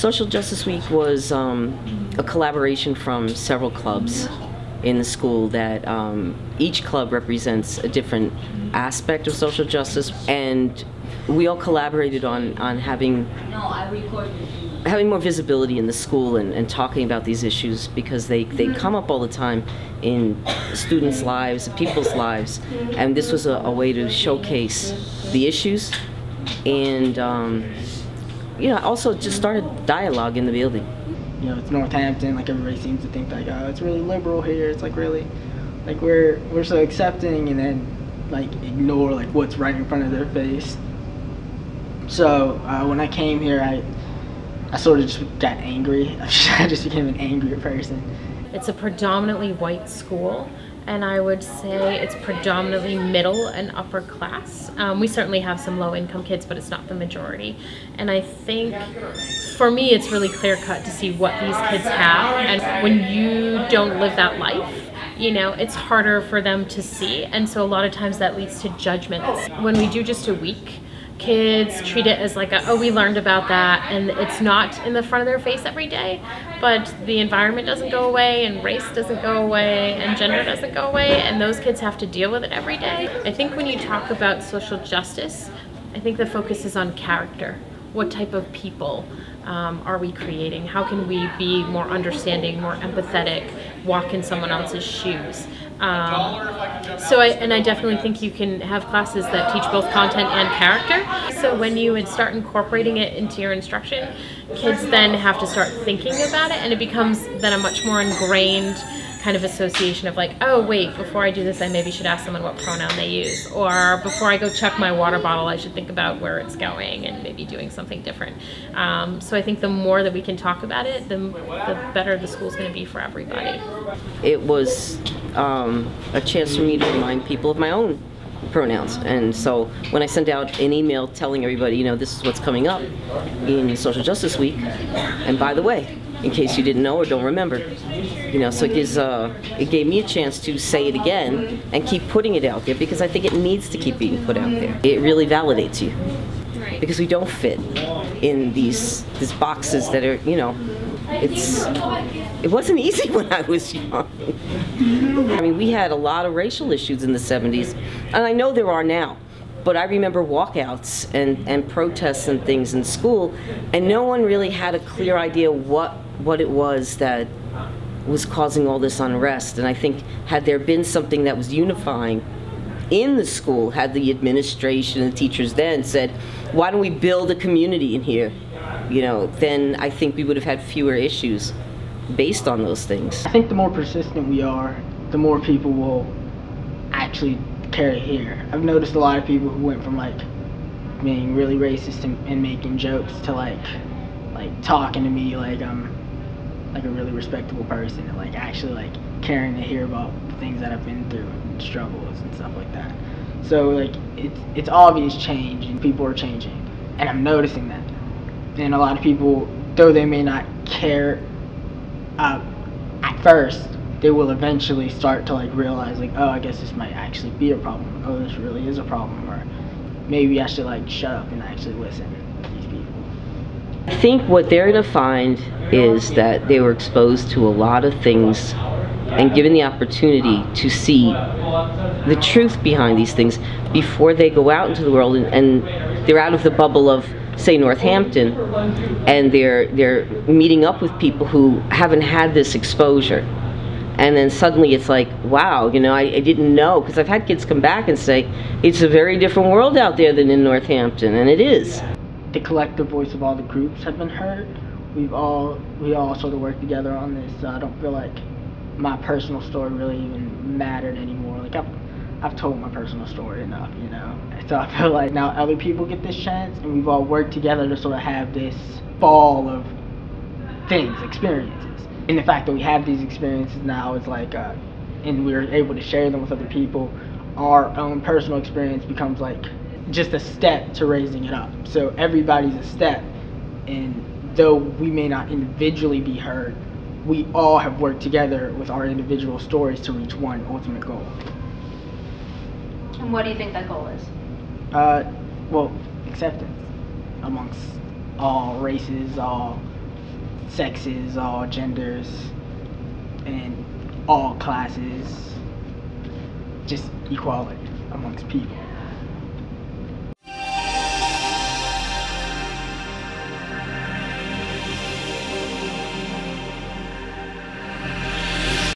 Social Justice Week was um, a collaboration from several clubs in the school that um, each club represents a different aspect of social justice. And we all collaborated on, on having having more visibility in the school and, and talking about these issues because they, they come up all the time in students' lives, people's lives, and this was a, a way to showcase the issues and um, you know also just start a dialogue in the building. You know, it's Northampton. Like everybody seems to think like, oh, it's really liberal here. It's like really, like we're we're so accepting, and then like ignore like what's right in front of their face. So uh, when I came here, I I sort of just got angry. I just became an angrier person. It's a predominantly white school and I would say it's predominantly middle and upper class. Um, we certainly have some low income kids, but it's not the majority. And I think for me, it's really clear cut to see what these kids have. And when you don't live that life, you know, it's harder for them to see. And so a lot of times that leads to judgments. When we do just a week, kids treat it as like a, oh we learned about that and it's not in the front of their face every day but the environment doesn't go away and race doesn't go away and gender doesn't go away and those kids have to deal with it every day. I think when you talk about social justice i think the focus is on character. What type of people um, are we creating? How can we be more understanding more empathetic walk in someone else's shoes um, so I, and I definitely think you can have classes that teach both content and character. So when you would start incorporating it into your instruction, kids then have to start thinking about it and it becomes then a much more ingrained kind of association of like, oh wait, before I do this, I maybe should ask someone what pronoun they use, or before I go check my water bottle, I should think about where it's going and maybe doing something different. Um, so I think the more that we can talk about it, the, the better the school's going to be for everybody. It was um, a chance for me to remind people of my own pronouns. And so when I sent out an email telling everybody, you know, this is what's coming up in Social Justice Week, and by the way, in case you didn't know or don't remember. You know, so it gives uh, it gave me a chance to say it again and keep putting it out there because I think it needs to keep being put out there. It really validates you because we don't fit in these these boxes that are you know it's it wasn't easy when I was young. I mean, we had a lot of racial issues in the 70s, and I know there are now. But I remember walkouts and, and protests and things in school, and no one really had a clear idea what what it was that was causing all this unrest. And I think had there been something that was unifying in the school, had the administration and the teachers then said, why don't we build a community in here? You know, then I think we would have had fewer issues based on those things. I think the more persistent we are, the more people will actually carry here. I've noticed a lot of people who went from like being really racist and, and making jokes to like like talking to me like I'm like a really respectable person and like actually like caring to hear about things that I've been through and struggles and stuff like that. So like it's it's obvious change and people are changing and I'm noticing that. And a lot of people, though they may not care uh, at first, they will eventually start to like realize like, oh, I guess this might actually be a problem. Oh, this really is a problem, or maybe I should like shut up and actually listen. I think what they're going to find is that they were exposed to a lot of things and given the opportunity to see the truth behind these things before they go out into the world and, and they're out of the bubble of say Northampton and they're they're meeting up with people who haven't had this exposure. And then suddenly it's like wow you know i, I didn't know because i've had kids come back and say it's a very different world out there than in northampton and it is the collective voice of all the groups have been heard we've all we all sort of worked together on this so i don't feel like my personal story really even mattered anymore like i've I've told my personal story enough, you know. So I feel like now other people get this chance, and we've all worked together to sort of have this fall of things, experiences. And the fact that we have these experiences now is like, uh, and we're able to share them with other people, our own personal experience becomes like just a step to raising it up. So everybody's a step, and though we may not individually be heard, we all have worked together with our individual stories to reach one ultimate goal. And what do you think that goal is? Uh, well, acceptance amongst all races, all sexes, all genders, and all classes. Just equality amongst people.